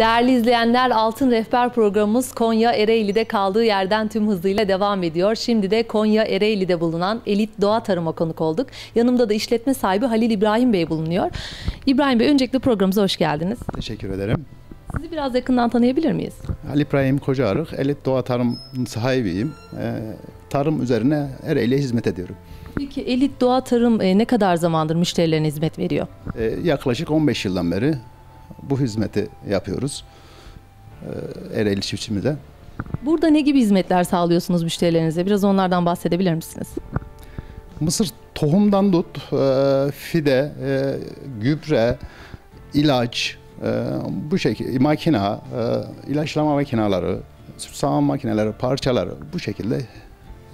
Değerli izleyenler Altın Rehber programımız Konya Ereğli'de kaldığı yerden tüm hızıyla devam ediyor. Şimdi de Konya Ereğli'de bulunan Elit Doğa Tarım'a konuk olduk. Yanımda da işletme sahibi Halil İbrahim Bey bulunuyor. İbrahim Bey öncelikle programımıza hoş geldiniz. Teşekkür ederim. Sizi biraz yakından tanıyabilir miyiz? Ali İbrahim Kocaarık, Elit Doğa Tarım sahibiyim. Ee, tarım üzerine Ereğli'ye hizmet ediyorum. Peki Elit Doğa Tarım e, ne kadar zamandır müşterilerine hizmet veriyor? Ee, yaklaşık 15 yıldan beri bu hizmeti yapıyoruz. Ee, Ereğli çiftçimize. Burada ne gibi hizmetler sağlıyorsunuz müşterilerinize? Biraz onlardan bahsedebilir misiniz? Mısır tohumdan tut, e, fide, e, gübre, ilaç, e, bu şekilde makina, e, ilaçlama makineleri, süt sağım makineleri, parçaları bu şekilde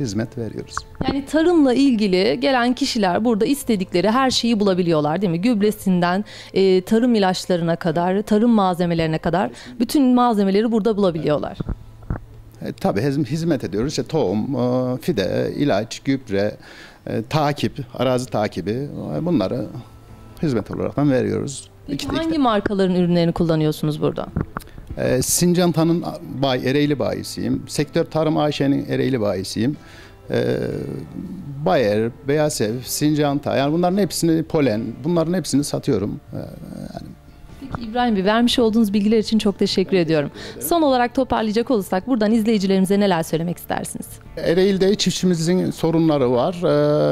hizmet veriyoruz. Yani tarımla ilgili gelen kişiler burada istedikleri her şeyi bulabiliyorlar değil mi? Gübresinden e, tarım ilaçlarına kadar, tarım malzemelerine kadar bütün malzemeleri burada bulabiliyorlar. E, tabii hiz- hizmet ediyoruz. İşte tohum, e, fide, ilaç, gübre, e, takip, arazi takibi e, bunları hizmet olaraktan veriyoruz. Peki İkide iki. hangi markaların ürünlerini kullanıyorsunuz burada? E, Sincantan'ın bay, Ereğli bayisiyim. Sektör Tarım AŞ'nin Ereğli bayisiyim. E, Bayer, Beyasev, Sincanta yani bunların hepsini polen, bunların hepsini satıyorum. E, Peki İbrahim Bey vermiş olduğunuz bilgiler için çok teşekkür ediyorum. Son olarak toparlayacak olursak buradan izleyicilerimize neler söylemek istersiniz? Ereğli'de çiftçimizin sorunları var.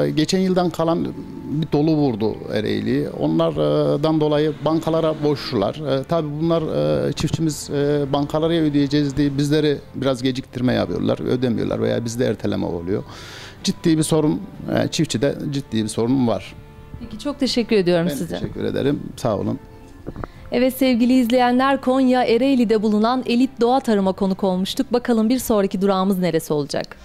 Ee, geçen yıldan kalan bir dolu vurdu Ereğli. Onlardan dolayı bankalara borçlular. Ee, tabii bunlar e, çiftçimiz e, bankalara ödeyeceğiz diye bizleri biraz geciktirme yapıyorlar. Ödemiyorlar veya bizde erteleme oluyor. Ciddi bir sorun, e, çiftçide ciddi bir sorun var. Peki çok teşekkür ediyorum Ben size. teşekkür ederim. Sağ olun. Evet sevgili izleyenler Konya Ereğli'de bulunan Elit Doğa Tarım'a konuk olmuştuk. Bakalım bir sonraki durağımız neresi olacak?